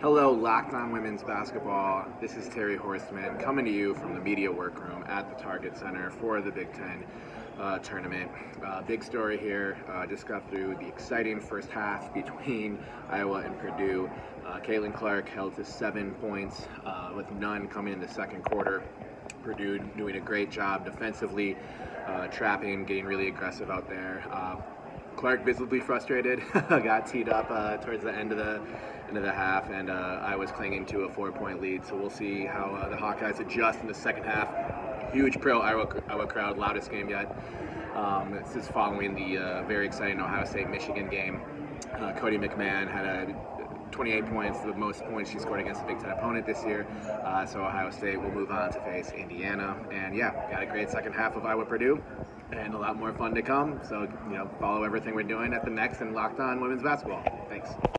Hello, Locked On Women's Basketball. This is Terry Horstman coming to you from the media workroom at the Target Center for the Big Ten uh, tournament. Uh, big story here. Uh, just got through the exciting first half between Iowa and Purdue. Uh, Caitlin Clark held to seven points uh, with none coming in the second quarter. Purdue doing a great job defensively, uh, trapping, getting really aggressive out there. Clark visibly frustrated, got teed up uh, towards the end of the end of the half, and uh, Iowa clinging to a four-point lead. So we'll see how uh, the Hawkeyes adjust in the second half. Huge pro Iowa, Iowa crowd, loudest game yet. Um, this is following the uh, very exciting Ohio State-Michigan game. Uh, Cotie McMahon had a 28 points, the most points she scored against a Big Ten opponent this year. Uh, so Ohio State will move on to face Indiana. And yeah, got a great second half of Iowa Purdue and a lot more fun to come. So, you know, follow everything we're doing at the next and Locked On Women's Basketball. Thanks.